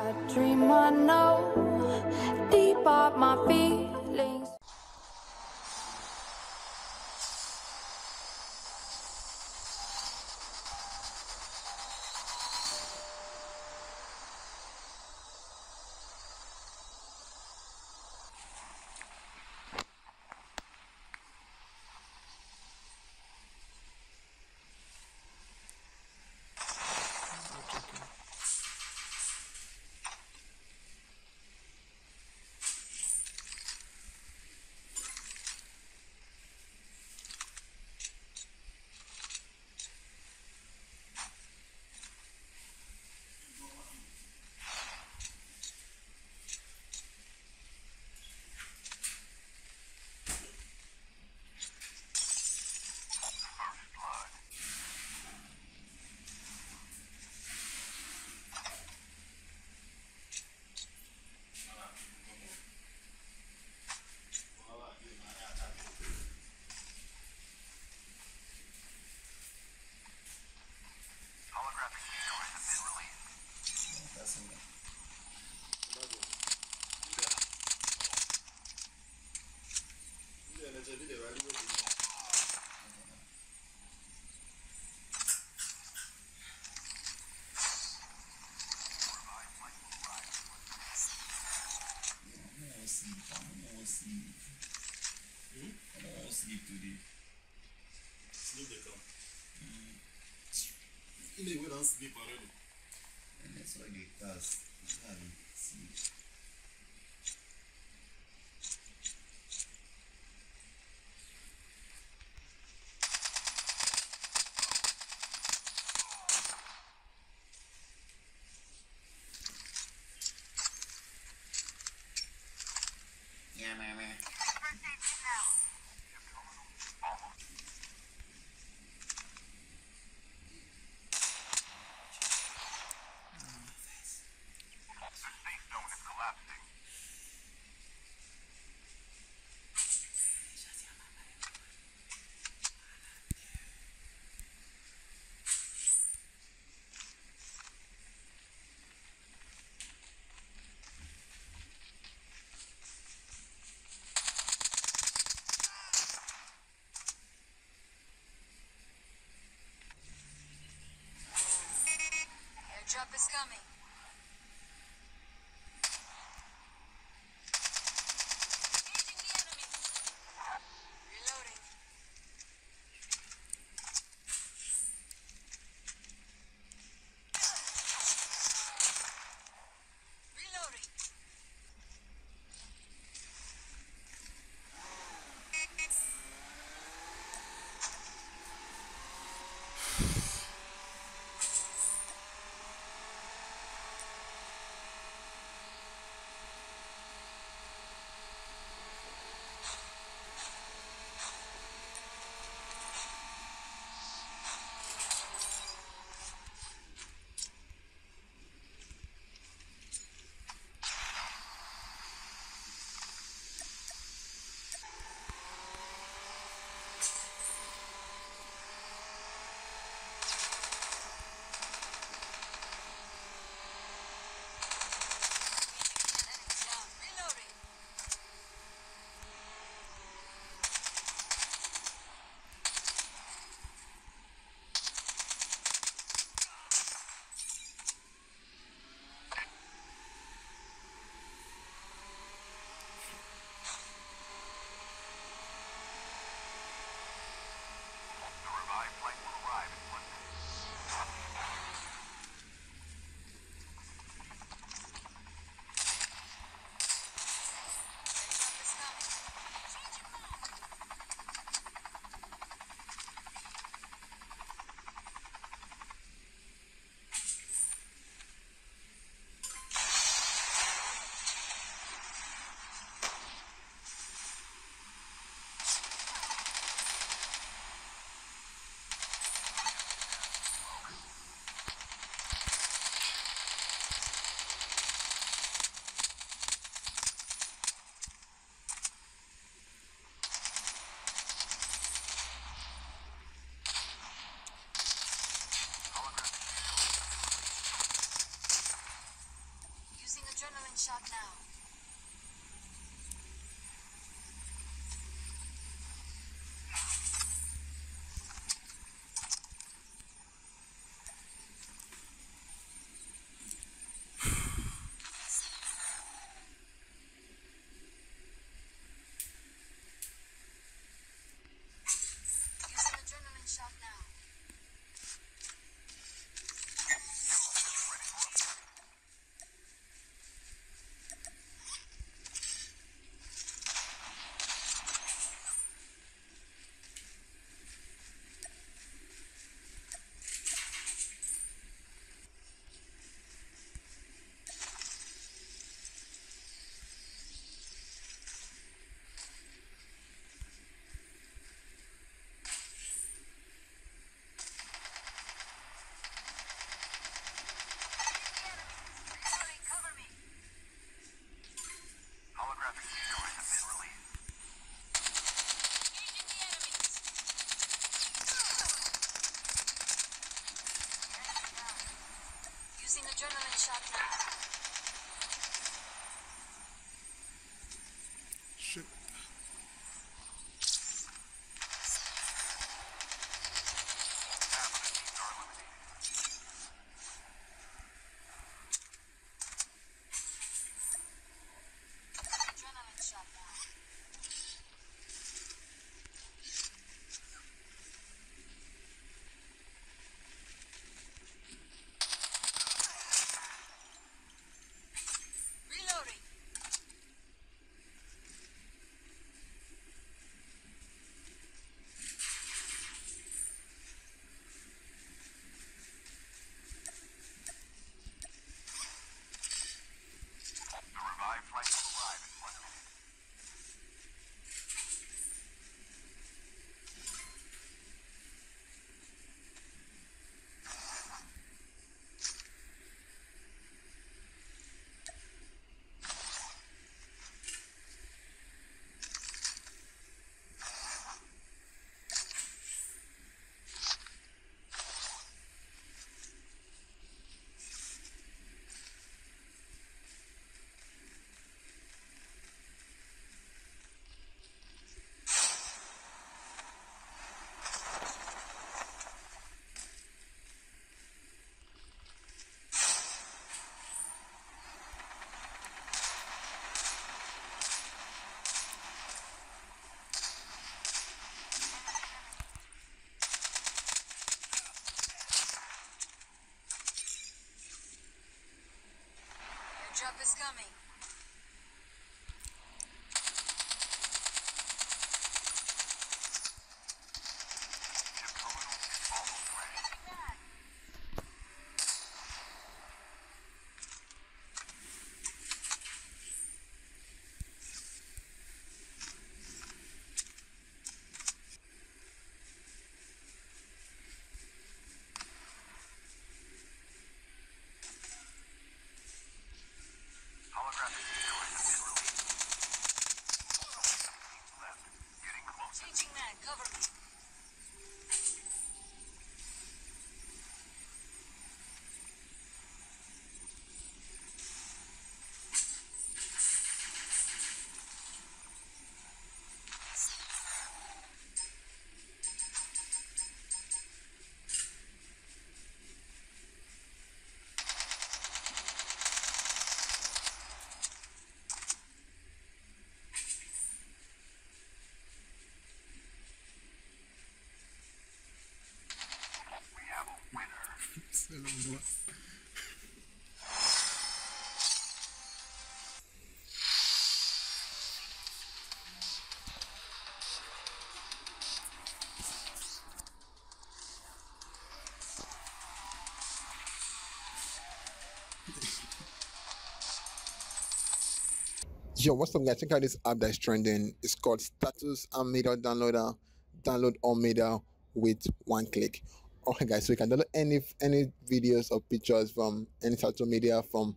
I dream I know deep up my feelings. segurança de parando. É só gritar, sabe? Sim. shot now. Is coming. Yo, what's up, guys? Check out this app that's trending. It's called Status All Media Downloader. Download Almeida with one click. Okay, guys, so you can download any any videos or pictures from any social media from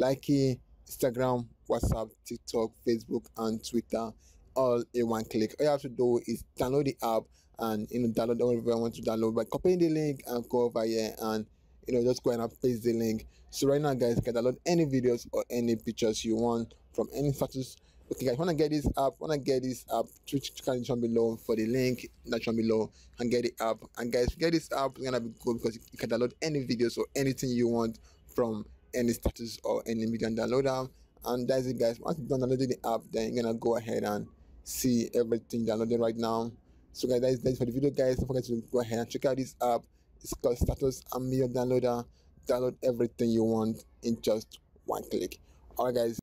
Likee, Instagram, WhatsApp, TikTok, Facebook, and Twitter, all in one click. All you have to do is download the app and you know download whatever you want to download by copying the link and go over here and you know just go and paste the link. So right now guys you can download any videos or any pictures you want from any status okay guys want to get this app want to get this app switch down below for the link down below and get the app. And guys get this app it's gonna be cool because you can download any videos or anything you want from any status or any media download them. And that's it guys. Once you download the app then you're gonna go ahead and see everything downloaded right now. So guys that is that is for the video guys. Don't forget to go ahead and check out this app it's called status media downloader uh, download everything you want in just one click. Alright guys